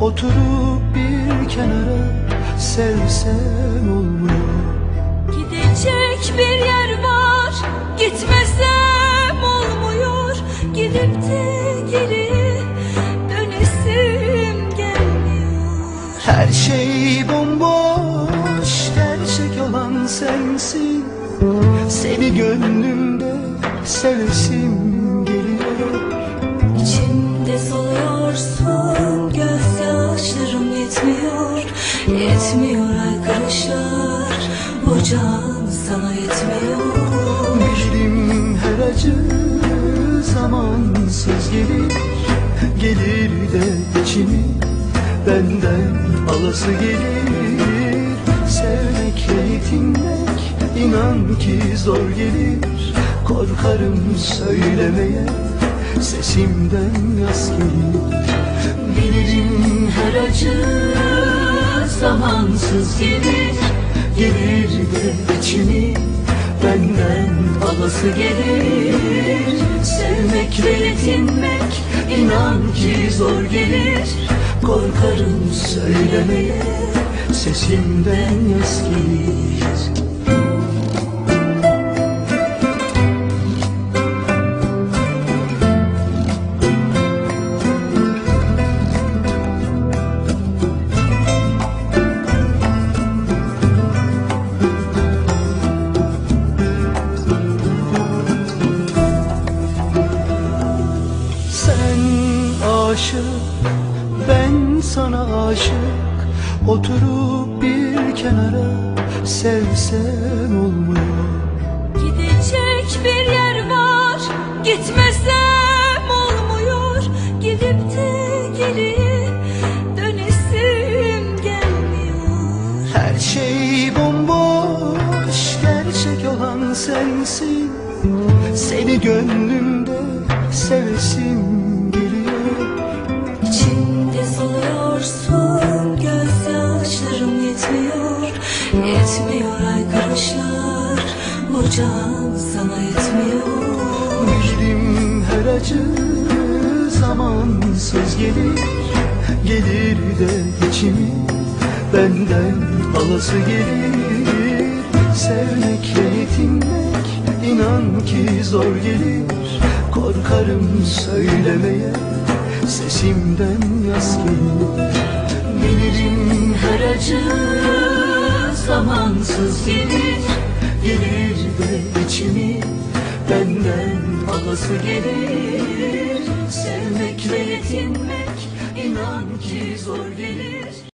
Oturup bir kenara sevsem olmuyor. Gidecek bir yer var Gitmesem olmuyor. Gidip de geri Dönesim gelmiyor. Her şey bomboş Gerçek olan sensin. Seni gönlümde sevesim Yetmiyor aykırışlar Bu can sana yetmiyor. Bildim her acı zamansız gelir Gelir de içimi benden alası gelir. Sevmekle yetinmek inan ki zor gelir. Korkarım söylemeye sesimden yas gelir zamansız gelir Gelir de içimi. Benden alası gelir. Sevmekle yetinmek inan ki zor gelir. Korkarım söylemeye sesimden gelir aşık, ben sana aşık. Oturup bir kenara sevsem olmuyor. Gidecek bir yer var Gitmesem olmuyor. Gidip de geri Dönesim gelmiyor. Her şey bomboş, gerçek olan sensin. Seni gönlümde sevesim can sana yetmiyor. Bildim her acı zamansız gelir. Gelir de içimi benden alası gelir. Sevmekle yetinmek inan ki zor gelir. Korkarım söylemeye sesimden yas gelir. Bilirim her acı zamansız gelir Gelir de içimi. Benden alası gelir. Sevmekle yetinmek inan ki zor gelir